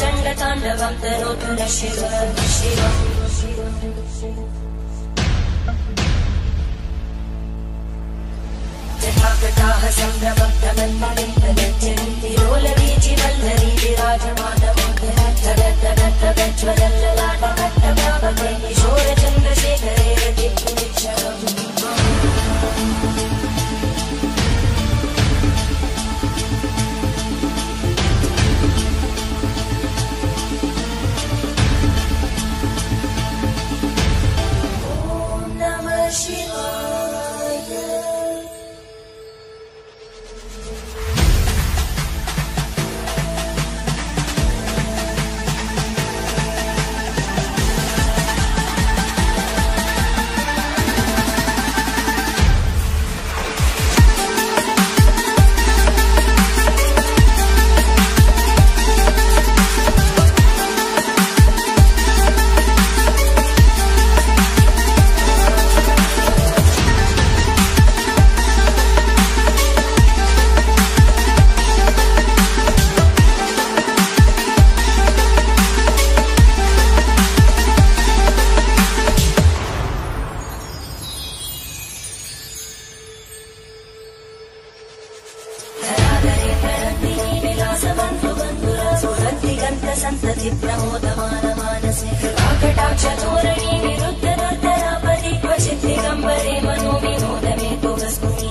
चण्डताण्डवम् तनोतु न शिव शिव जटाकटाः सम्भ्रमभ्रमन्मलिन्दगच्छन्ति रोलवीचि वल्लरी विराजमानमोदरज्वलल्ललाटकट्टभावके चोरणे विरुद्ध दुर्दरा परिपशुद्धिम्बरे वनो विनोदने तु स्फुटे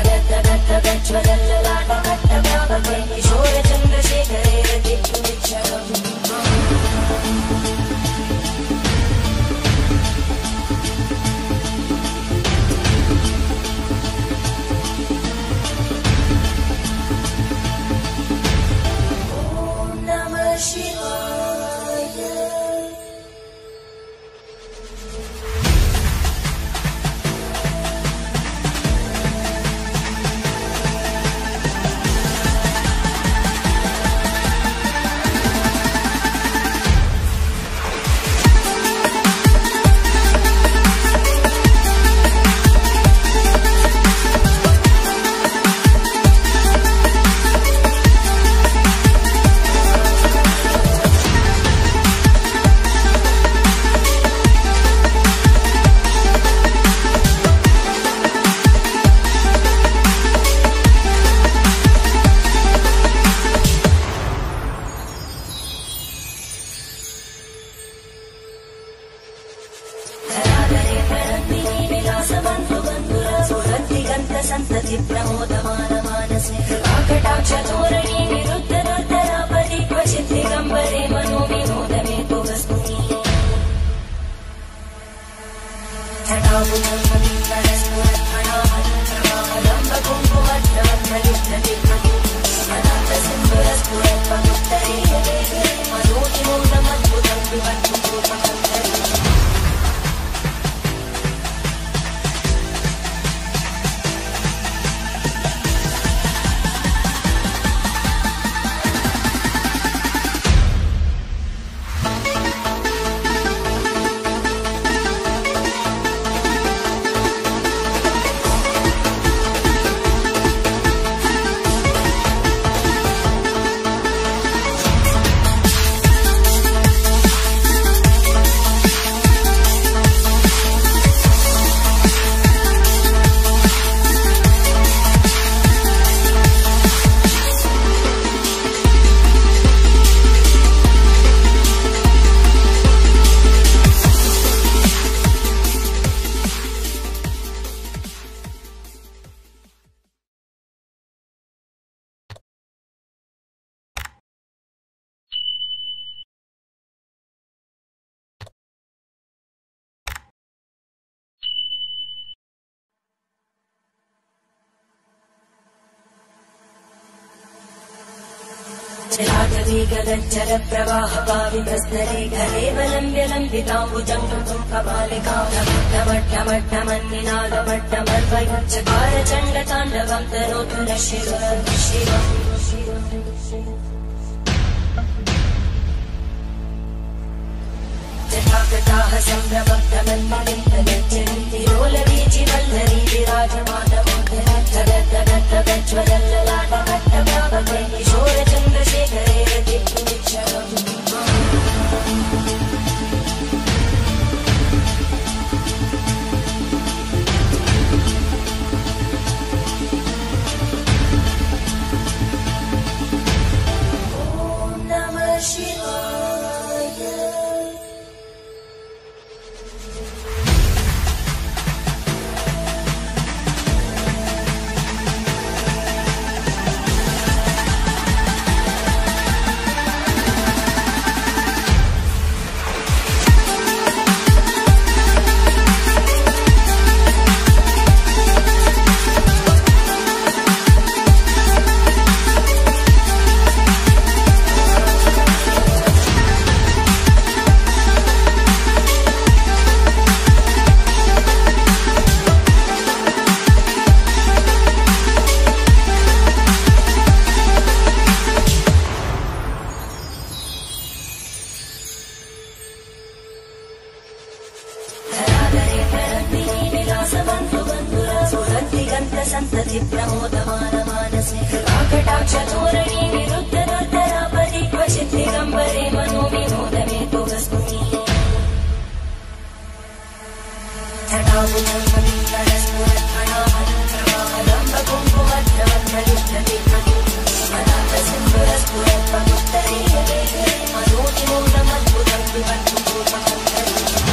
It's brown. जलाटवी गगज्जल प्रवाह पावितस्तरे घरे वलम्ब्य लम्बिताम्बुजङ्गम् कपालिकामट्टमट्टमन्निनादमट्टमर्वयुच्चकार चण्डताण्डवम् तनोतु न Shiv जटाकटाः सम्भ्रमग्धमन्मलिन्दगच्छन्ति रोलवीचि Vallari cigarette, each to प्रमोदमान मानसे कृपाकटाक्षधोरणे विरुद्ध दुर्धरापदि क्वचिद्दिगम्बरे मनो विमोद मे तु वस्मि ुरस्फुरत्वमुत्तरे मनोतिमोदमद्भुतं विबन्धु